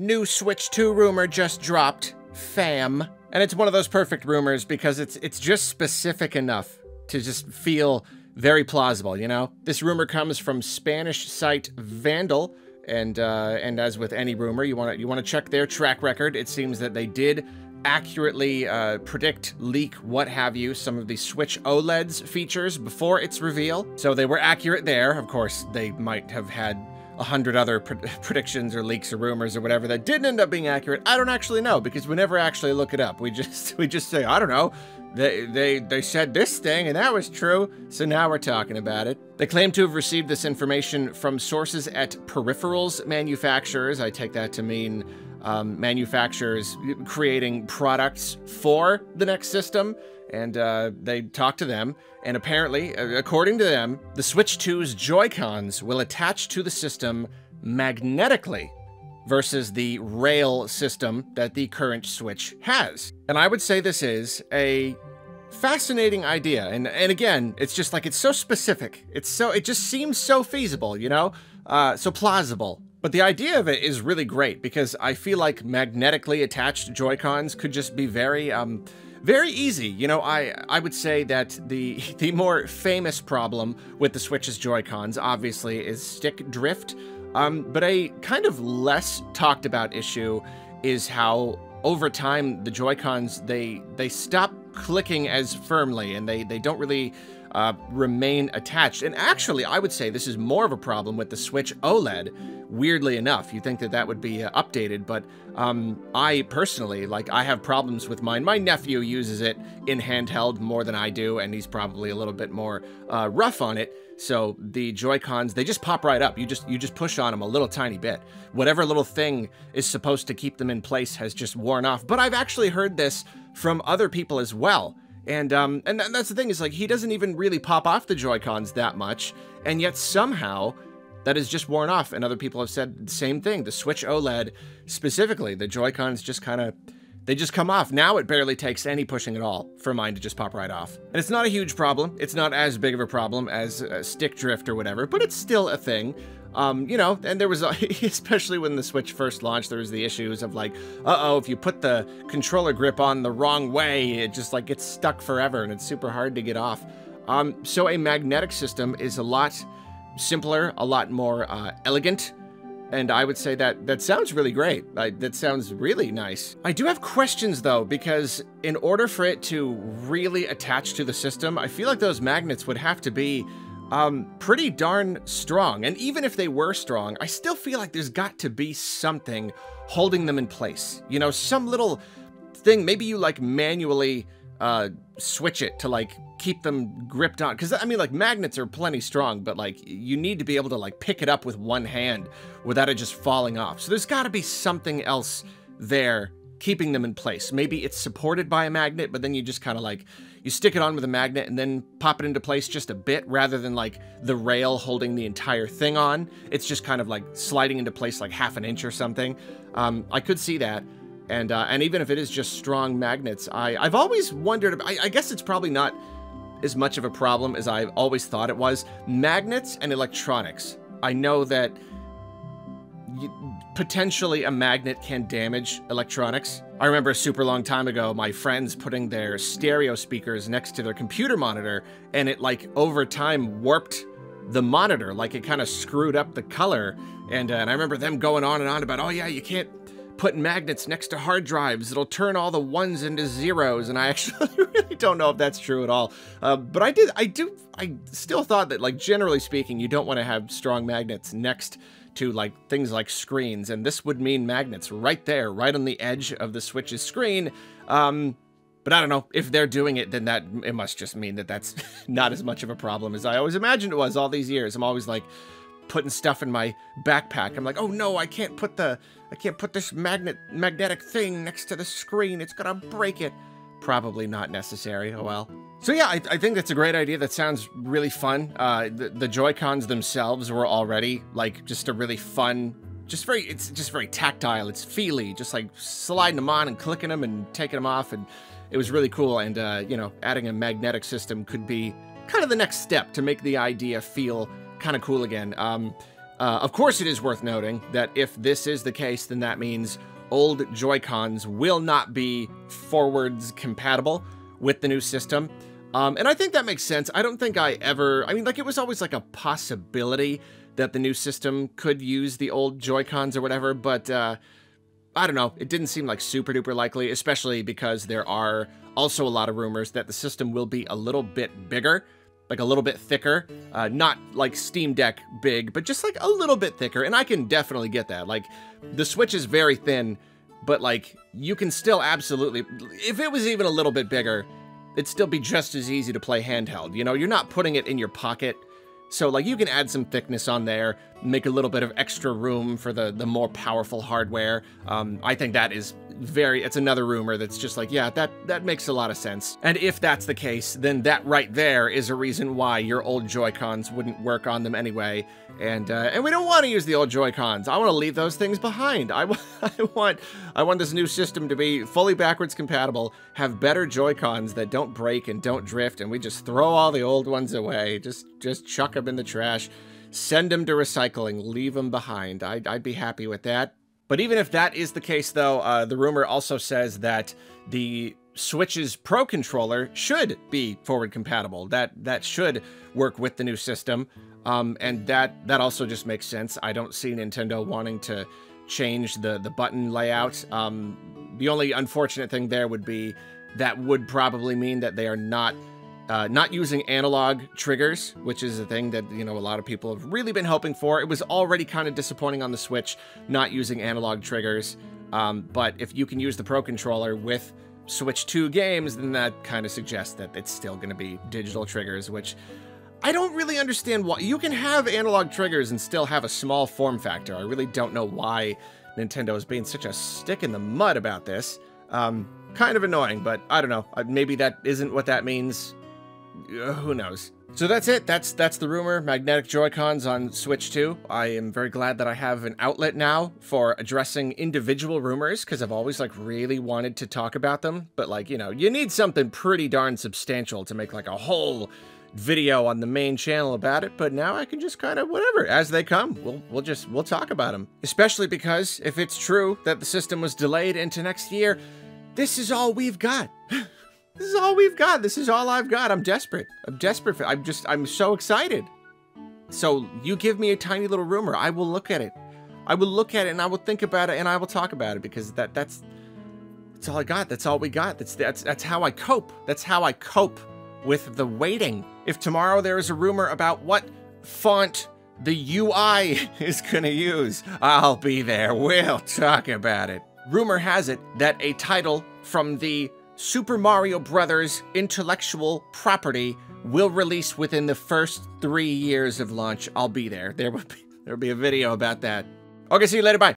New Switch 2 rumor just dropped. Fam. And it's one of those perfect rumors because it's it's just specific enough to just feel very plausible, you know? This rumor comes from Spanish site Vandal, and uh, and as with any rumor, you want to you want to check their track record. It seems that they did accurately uh, predict, leak, what have you, some of the Switch OLED's features before its reveal. So they were accurate there. Of course, they might have had a hundred other pred predictions or leaks or rumors or whatever that didn't end up being accurate. I don't actually know because we never actually look it up. We just we just say I don't know. They they they said this thing and that was true. So now we're talking about it. They claim to have received this information from sources at peripherals manufacturers. I take that to mean um, manufacturers creating products for the next system, and uh, they talk to them. And apparently, according to them, the Switch 2's Joy-Cons will attach to the system magnetically versus the rail system that the current Switch has. And I would say this is a fascinating idea. And and again, it's just like it's so specific. It's so it just seems so feasible, you know? Uh, so plausible. But the idea of it is really great because I feel like magnetically attached Joy-Cons could just be very, um, very easy. You know, I, I would say that the, the more famous problem with the Switch's Joy-Cons, obviously, is stick drift. Um, but a kind of less talked about issue is how over time the Joy-Cons, they, they stop clicking as firmly and they, they don't really uh, remain attached. And actually, I would say this is more of a problem with the Switch OLED. Weirdly enough, you think that that would be uh, updated, but um, I personally, like, I have problems with mine. My nephew uses it in handheld more than I do, and he's probably a little bit more uh, rough on it. So the Joy-Cons, they just pop right up. You just you just push on them a little tiny bit. Whatever little thing is supposed to keep them in place has just worn off. But I've actually heard this from other people as well and um, and that's the thing is like he doesn't even really pop off the Joy Cons that much, and yet somehow that is just worn off. And other people have said the same thing. The Switch OLED specifically, the Joy Cons just kind of they just come off. Now it barely takes any pushing at all for mine to just pop right off. And it's not a huge problem. It's not as big of a problem as uh, stick drift or whatever, but it's still a thing. Um, you know, and there was, especially when the Switch first launched, there was the issues of like, uh-oh, if you put the controller grip on the wrong way, it just like gets stuck forever and it's super hard to get off. Um, so a magnetic system is a lot simpler, a lot more uh, elegant, and I would say that that sounds really great. I, that sounds really nice. I do have questions though, because in order for it to really attach to the system, I feel like those magnets would have to be um, pretty darn strong. And even if they were strong, I still feel like there's got to be something holding them in place. You know, some little thing, maybe you like manually uh, switch it to like keep them gripped on. Because I mean, like magnets are plenty strong, but like you need to be able to like pick it up with one hand without it just falling off. So there's got to be something else there keeping them in place. Maybe it's supported by a magnet, but then you just kind of like you stick it on with a magnet and then pop it into place just a bit rather than like the rail holding the entire thing on. It's just kind of like sliding into place like half an inch or something. Um, I could see that. And, uh, and even if it is just strong magnets, I, I've always wondered, I, I guess it's probably not as much of a problem as I've always thought it was. Magnets and electronics. I know that potentially a magnet can damage electronics. I remember a super long time ago, my friends putting their stereo speakers next to their computer monitor, and it like over time warped the monitor, like it kind of screwed up the color. And, uh, and I remember them going on and on about, oh yeah, you can't put magnets next to hard drives. It'll turn all the ones into zeros. And I actually really don't know if that's true at all. Uh, but I did, I do, I still thought that like generally speaking, you don't want to have strong magnets next to like things like screens. And this would mean magnets right there, right on the edge of the Switch's screen. Um, but I don't know if they're doing it, then that it must just mean that that's not as much of a problem as I always imagined it was all these years. I'm always like putting stuff in my backpack. I'm like, oh no, I can't put the I can't put this magnet magnetic thing next to the screen. It's gonna break it. Probably not necessary. Oh well. So yeah, I, I think that's a great idea. That sounds really fun. Uh, the, the Joy-Cons themselves were already like just a really fun, just very, it's just very tactile. It's feely, just like sliding them on and clicking them and taking them off. And it was really cool. And, uh, you know, adding a magnetic system could be kind of the next step to make the idea feel kind of cool again. Um, Uh, of course, it is worth noting that if this is the case, then that means old Joy-Cons will not be forwards compatible with the new system. Um, and I think that makes sense. I don't think I ever, I mean, like it was always like a possibility that the new system could use the old Joy-Cons or whatever, but uh, I don't know. It didn't seem like super duper likely, especially because there are also a lot of rumors that the system will be a little bit bigger, like a little bit thicker. Uh, not like Steam Deck big, but just like a little bit thicker. And I can definitely get that. Like the Switch is very thin, but like you can still absolutely, if it was even a little bit bigger, it'd still be just as easy to play handheld. You know, you're not putting it in your pocket. So like you can add some thickness on there, make a little bit of extra room for the, the more powerful hardware. Um, I think that is very, it's another rumor that's just like, yeah, that, that makes a lot of sense. And if that's the case, then that right there is a reason why your old Joy-Cons wouldn't work on them anyway. And, uh, and we don't want to use the old Joy-Cons. I want to leave those things behind. I, I want, I want this new system to be fully backwards compatible, have better Joy-Cons that don't break and don't drift, and we just throw all the old ones away. Just, just chuck them in the trash send them to recycling, leave them behind. I'd, I'd be happy with that. But even if that is the case, though, uh, the rumor also says that the Switch's Pro controller should be forward compatible. That that should work with the new system, um, and that that also just makes sense. I don't see Nintendo wanting to change the the button layout. Um, the only unfortunate thing there would be that would probably mean that they are not uh, not using analog triggers, which is a thing that, you know, a lot of people have really been hoping for. It was already kind of disappointing on the Switch, not using analog triggers. Um, but if you can use the Pro Controller with Switch 2 games, then that kind of suggests that it's still going to be digital triggers, which I don't really understand why. You can have analog triggers and still have a small form factor. I really don't know why Nintendo is being such a stick in the mud about this. Um, kind of annoying, but I don't know. Uh, maybe that isn't what that means. Uh, who knows? So that's it. That's that's the rumor. Magnetic Joy-Cons on Switch 2. I am very glad that I have an outlet now for addressing individual rumors because I've always like really wanted to talk about them. But like, you know, you need something pretty darn substantial to make like a whole video on the main channel about it, but now I can just kind of whatever as they come. We'll we'll just we'll talk about them. Especially because if it's true that the system was delayed into next year, this is all we've got. This is all we've got. This is all I've got. I'm desperate. I'm desperate. For, I'm just, I'm so excited. So you give me a tiny little rumor. I will look at it. I will look at it and I will think about it and I will talk about it because that, that's, that's all I got. That's all we got. That's, that's, that's how I cope. That's how I cope with the waiting. If tomorrow there is a rumor about what font the UI is going to use, I'll be there. We'll talk about it. Rumor has it that a title from the Super Mario Brothers intellectual property will release within the first three years of launch. I'll be there. There will be there will be a video about that. Okay, see you later. Bye.